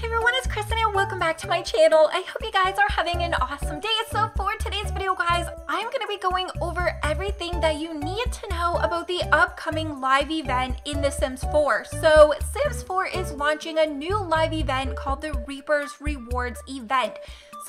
Hey everyone, it's Krystin and welcome back to my channel. I hope you guys are having an awesome day. So for today's video, guys, I'm going to be going over everything that you need to know about the upcoming live event in The Sims 4. So Sims 4 is launching a new live event called the Reaper's Rewards event.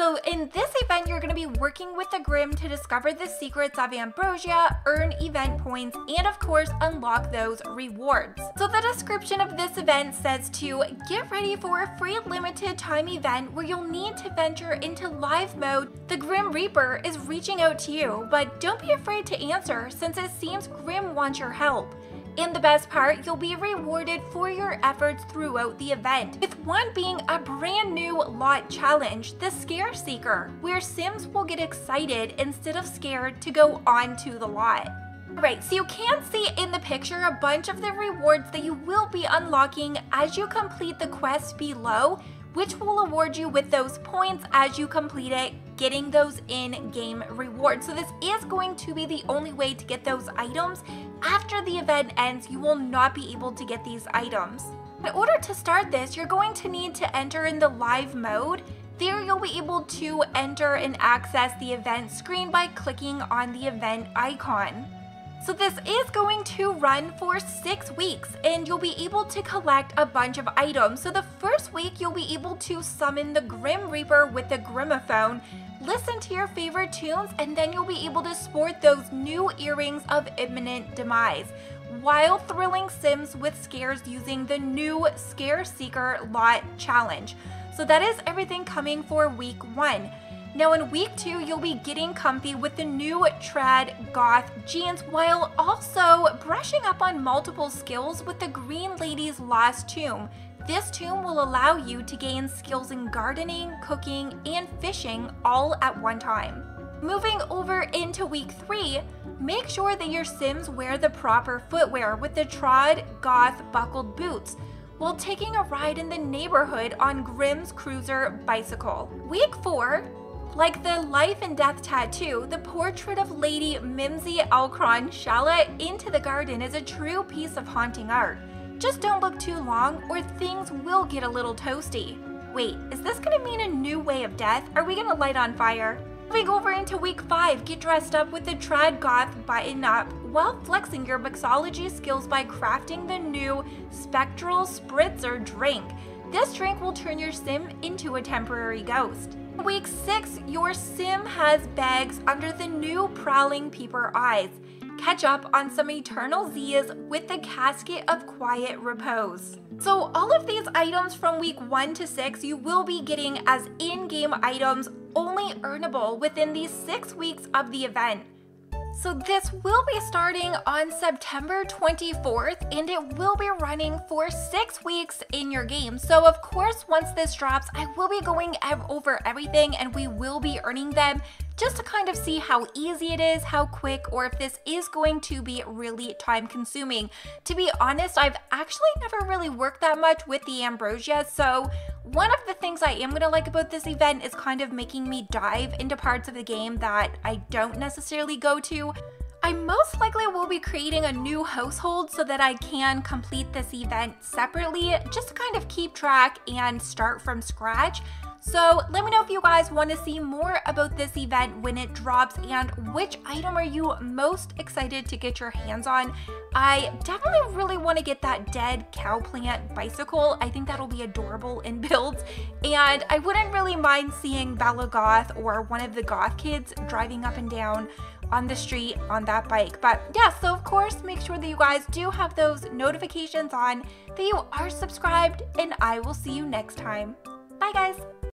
So in this event, you're going to be working with the Grim to discover the secrets of Ambrosia, earn event points, and of course, unlock those rewards. So the description of this event says to get ready for a free limited time event where you'll need to venture into live mode. The Grim Reaper is reaching out to you, but don't be afraid to answer since it seems Grim wants your help. And the best part, you'll be rewarded for your efforts throughout the event, with one being a brand new lot challenge, the Scare Seeker, where Sims will get excited instead of scared to go onto the lot. Right, so you can see in the picture a bunch of the rewards that you will be unlocking as you complete the quest below, which will award you with those points as you complete it, getting those in-game rewards. So this is going to be the only way to get those items. After the event ends, you will not be able to get these items. In order to start this, you're going to need to enter in the live mode. There you'll be able to enter and access the event screen by clicking on the event icon. So this is going to run for six weeks and you'll be able to collect a bunch of items. So the first week you'll be able to summon the Grim Reaper with the Grimmophone, listen to your favorite tunes, and then you'll be able to sport those new earrings of imminent demise while thrilling Sims with scares using the new Scare Seeker Lot Challenge. So that is everything coming for week one. Now in week two, you'll be getting comfy with the new Trad Goth jeans while also brushing up on multiple skills with the Green Lady's Lost Tomb. This tomb will allow you to gain skills in gardening, cooking, and fishing all at one time. Moving over into week three, make sure that your Sims wear the proper footwear with the Trad Goth buckled boots while taking a ride in the neighborhood on Grim's Cruiser bicycle. Week 4, like the life and death tattoo, the portrait of Lady Mimsy Alcron Shalla into the garden is a true piece of haunting art. Just don't look too long or things will get a little toasty. Wait, is this gonna mean a new way of death? Are we gonna light on fire? Moving over into week 5, get dressed up with the Trad Goth Button Up while flexing your mixology skills by crafting the new Spectral Spritzer drink. This drink will turn your sim into a temporary ghost. Week 6, your sim has bags under the new Prowling Peeper eyes. Catch up on some Eternal Zias with the Casket of Quiet Repose. So all of these items from week 1 to 6 you will be getting as in-game items only earnable within these 6 weeks of the event. So this will be starting on September 24th and it will be running for six weeks in your game. So of course, once this drops, I will be going over everything and we will be earning them just to kind of see how easy it is, how quick, or if this is going to be really time consuming. To be honest, I've actually never really worked that much with the Ambrosia, so one of the things I am going to like about this event is kind of making me dive into parts of the game that I don't necessarily go to. I most likely will be creating a new household so that I can complete this event separately just to kind of keep track and start from scratch. So let me know if you guys want to see more about this event when it drops and which item are you most excited to get your hands on. I definitely really want to get that dead cow plant bicycle. I think that'll be adorable in builds. And I wouldn't really mind seeing Bella Goth or one of the Goth kids driving up and down on the street on that bike. But yeah, so of course, make sure that you guys do have those notifications on, that you are subscribed, and I will see you next time. Bye guys!